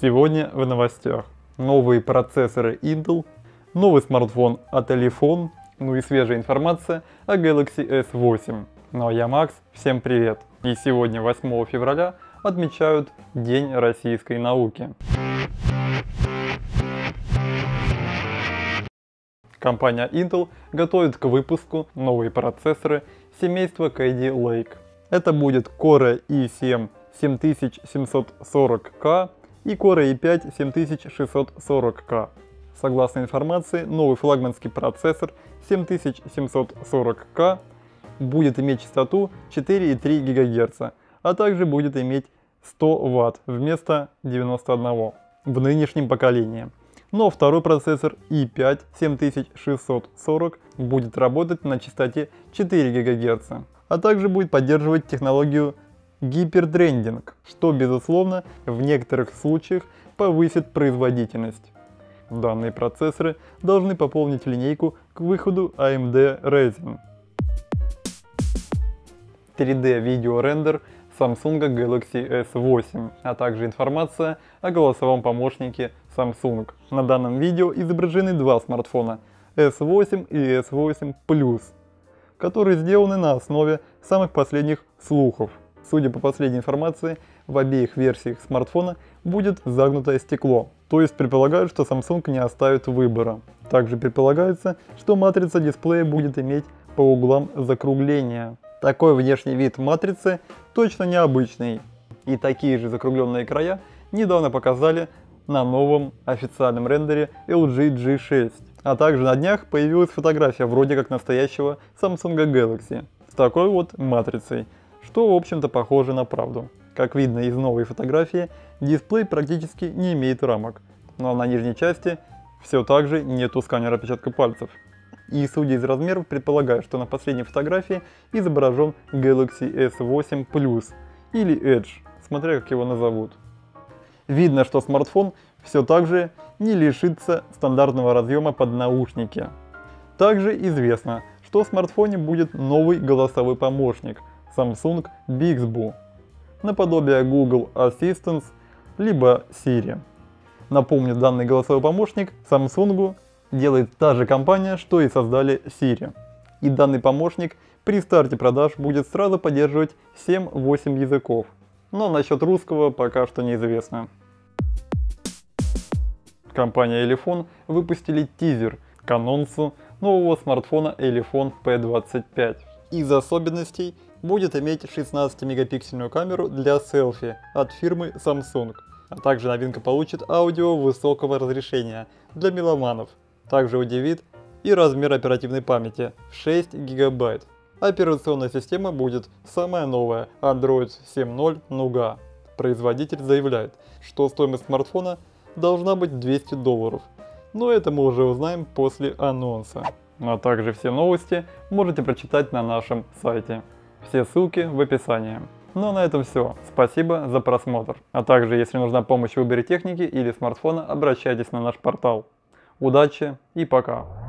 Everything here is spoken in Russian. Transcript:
Сегодня в новостях. Новые процессоры Intel, новый смартфон от Elefone, ну и свежая информация о Galaxy S8. Ну а я Макс, всем привет. И сегодня, 8 февраля, отмечают День российской науки. Компания Intel готовит к выпуску новые процессоры семейства Kaby Lake. Это будет Core i7 7740K и Core i5 7640K. Согласно информации, новый флагманский процессор 7740K будет иметь частоту 4,3 ГГц, а также будет иметь 100 Вт вместо 91 в нынешнем поколении. Но второй процессор i5 7640 будет работать на частоте 4 ГГц, а также будет поддерживать технологию гипертрендинг, что безусловно в некоторых случаях повысит производительность. Данные процессоры должны пополнить линейку к выходу AMD Ryzen. 3D видеорендер Samsung Galaxy S8, а также информация о голосовом помощнике Samsung. На данном видео изображены два смартфона S8 и S8 Plus, которые сделаны на основе самых последних слухов. Судя по последней информации, в обеих версиях смартфона будет загнутое стекло, то есть предполагают, что Samsung не оставит выбора. Также предполагается, что матрица дисплея будет иметь по углам закругления. Такой внешний вид матрицы точно необычный. И такие же закругленные края недавно показали на новом официальном рендере LG G6. А также на днях появилась фотография вроде как настоящего Samsung Galaxy с такой вот матрицей что в общем-то похоже на правду. Как видно из новой фотографии, дисплей практически не имеет рамок, но на нижней части все так же нету сканера отпечатка пальцев. И судя из размеров, предполагаю, что на последней фотографии изображен Galaxy S8 Plus или Edge, смотря как его назовут. Видно, что смартфон все так же не лишится стандартного разъема под наушники. Также известно, что в смартфоне будет новый голосовой помощник – Samsung Bixby, наподобие Google Assistant, либо Siri. Напомню, данный голосовой помощник Samsung делает та же компания, что и создали Siri. И данный помощник при старте продаж будет сразу поддерживать 7-8 языков. Но насчет русского пока что неизвестно. Компания Elefone выпустили тизер к анонсу нового смартфона Elefone P25. Из особенностей будет иметь 16-мегапиксельную камеру для селфи от фирмы Samsung. А также новинка получит аудио высокого разрешения для меломанов. Также удивит и размер оперативной памяти 6 гигабайт. Операционная система будет самая новая Android 7.0 Nougat. Производитель заявляет, что стоимость смартфона должна быть 200 долларов. Но это мы уже узнаем после анонса. А также все новости можете прочитать на нашем сайте. Все ссылки в описании. Ну а на этом все. Спасибо за просмотр. А также, если нужна помощь в выборе техники или смартфона, обращайтесь на наш портал. Удачи и пока!